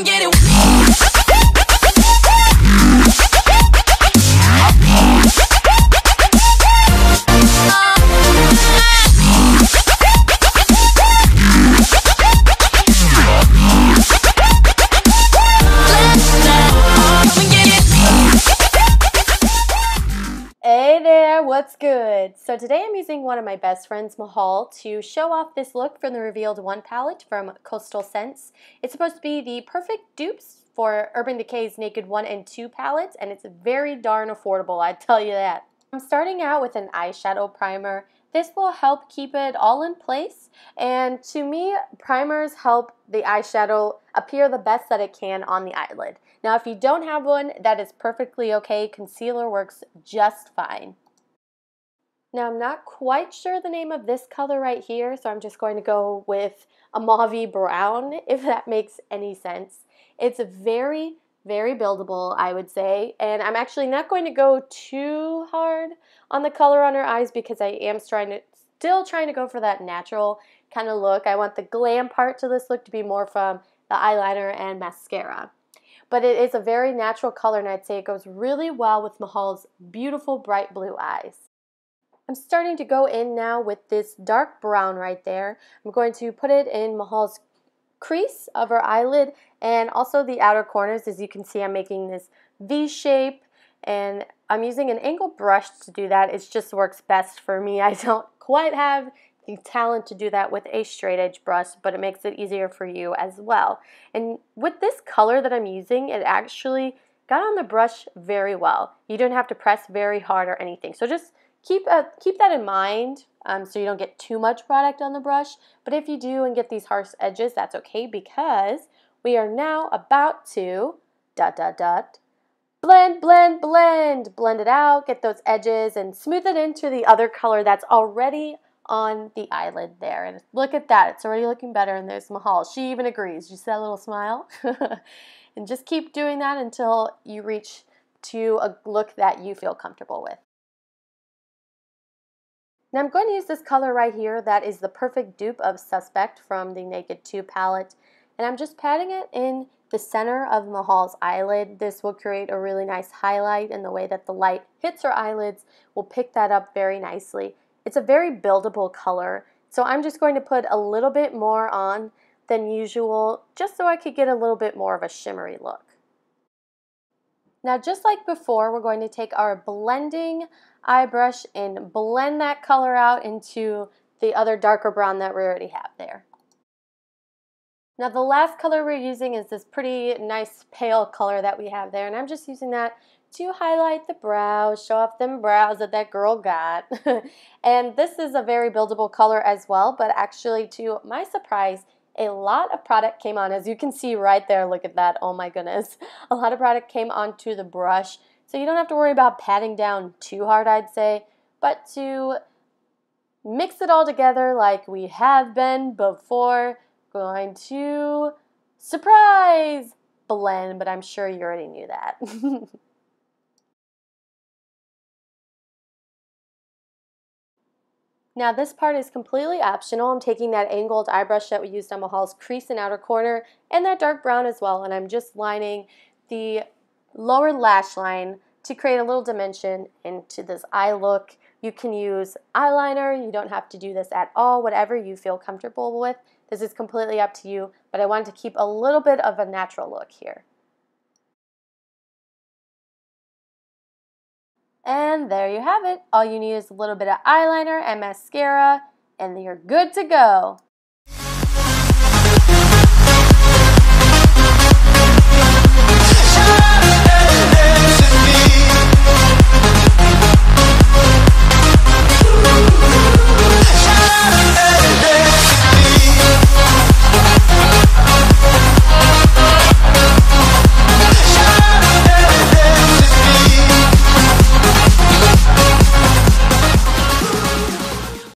and get it. Good? So today I'm using one of my best friends, Mahal, to show off this look from the Revealed 1 palette from Coastal Scents. It's supposed to be the perfect dupes for Urban Decay's Naked 1 and 2 palettes, and it's very darn affordable, I tell you that. I'm starting out with an eyeshadow primer. This will help keep it all in place, and to me, primers help the eyeshadow appear the best that it can on the eyelid. Now, if you don't have one, that is perfectly okay. Concealer works just fine. Now, I'm not quite sure the name of this color right here, so I'm just going to go with a mauve brown, if that makes any sense. It's a very, very buildable, I would say, and I'm actually not going to go too hard on the color on her eyes because I am trying to, still trying to go for that natural kind of look. I want the glam part to this look to be more from the eyeliner and mascara but it is a very natural color and I'd say it goes really well with Mahal's beautiful bright blue eyes. I'm starting to go in now with this dark brown right there. I'm going to put it in Mahal's crease of her eyelid and also the outer corners. As you can see, I'm making this V shape and I'm using an angle brush to do that. It just works best for me. I don't quite have the talent to do that with a straight edge brush, but it makes it easier for you as well. And with this color that I'm using, it actually got on the brush very well. You don't have to press very hard or anything. So just keep, uh, keep that in mind um, so you don't get too much product on the brush. But if you do and get these harsh edges, that's okay because we are now about to dot dot dot blend, blend, blend, blend it out, get those edges and smooth it into the other color that's already on the eyelid there. And look at that, it's already looking better. And there's Mahal. She even agrees. You see that little smile? and just keep doing that until you reach to a look that you feel comfortable with. Now I'm going to use this color right here that is the perfect dupe of Suspect from the Naked 2 palette. And I'm just patting it in the center of Mahal's eyelid. This will create a really nice highlight and the way that the light hits her eyelids will pick that up very nicely. It's a very buildable color, so I'm just going to put a little bit more on than usual, just so I could get a little bit more of a shimmery look. Now, just like before, we're going to take our blending eye brush and blend that color out into the other darker brown that we already have there. Now, the last color we're using is this pretty nice pale color that we have there, and I'm just using that to highlight the brows, show off them brows that that girl got. and this is a very buildable color as well, but actually to my surprise, a lot of product came on. As you can see right there, look at that, oh my goodness. A lot of product came onto the brush, so you don't have to worry about patting down too hard, I'd say, but to mix it all together like we have been before, going to surprise blend, but I'm sure you already knew that. Now this part is completely optional. I'm taking that angled eye brush that we used on Mahal's crease and outer corner and that dark brown as well and I'm just lining the lower lash line to create a little dimension into this eye look. You can use eyeliner, you don't have to do this at all, whatever you feel comfortable with. This is completely up to you, but I wanted to keep a little bit of a natural look here. And there you have it. All you need is a little bit of eyeliner and mascara, and you're good to go.